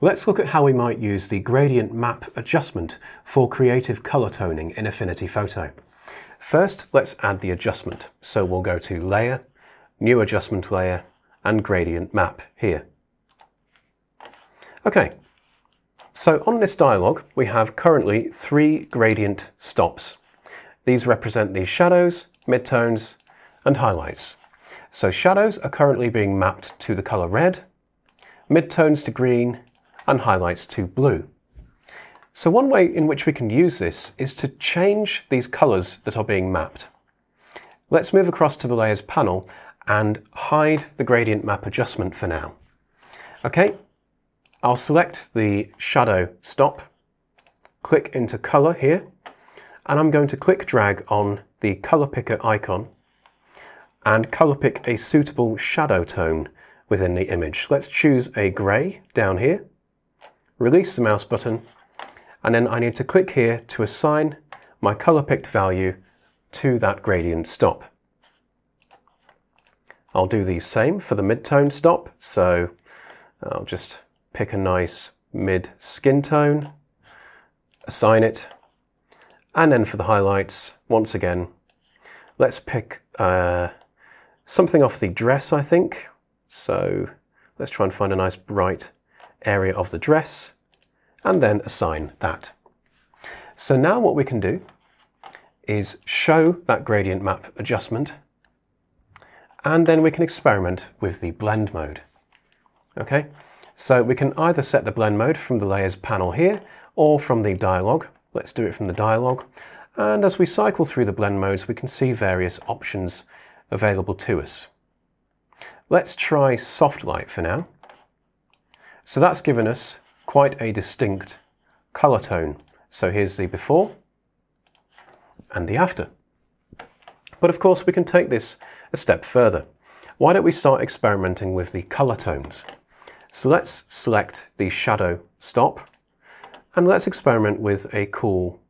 Let's look at how we might use the gradient map adjustment for creative color toning in Affinity Photo. First, let's add the adjustment. So we'll go to Layer, New Adjustment Layer, and Gradient Map here. Okay, so on this dialog, we have currently three gradient stops. These represent the shadows, midtones, and highlights. So shadows are currently being mapped to the color red, midtones to green, and highlights to blue. So one way in which we can use this is to change these colors that are being mapped. Let's move across to the Layers panel and hide the gradient map adjustment for now. Okay, I'll select the shadow stop, click into color here, and I'm going to click drag on the color picker icon and color pick a suitable shadow tone within the image. Let's choose a gray down here, release the mouse button, and then I need to click here to assign my color picked value to that gradient stop. I'll do the same for the mid-tone stop, so I'll just pick a nice mid skin tone, assign it, and then for the highlights, once again, let's pick uh, something off the dress, I think. So let's try and find a nice bright area of the dress and then assign that. So now what we can do is show that gradient map adjustment and then we can experiment with the blend mode. Okay, so we can either set the blend mode from the layers panel here or from the dialog. Let's do it from the dialog. And as we cycle through the blend modes, we can see various options available to us. Let's try soft light for now. So that's given us quite a distinct color tone. So here's the before and the after. But of course we can take this a step further. Why don't we start experimenting with the color tones? So let's select the shadow stop and let's experiment with a cool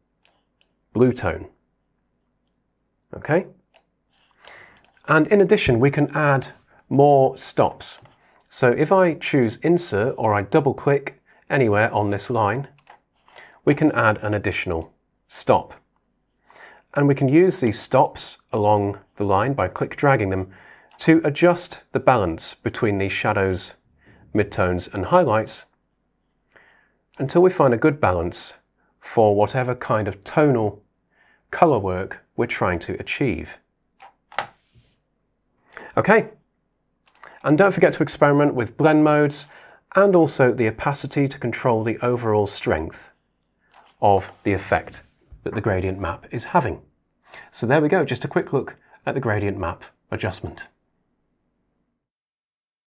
blue tone. Okay? And in addition, we can add more stops. So if I choose insert or I double click anywhere on this line, we can add an additional stop. And we can use these stops along the line by click dragging them to adjust the balance between these shadows, midtones and highlights until we find a good balance for whatever kind of tonal color work we're trying to achieve. Okay, and don't forget to experiment with blend modes and also the opacity to control the overall strength of the effect that the gradient map is having. So there we go, just a quick look at the gradient map adjustment.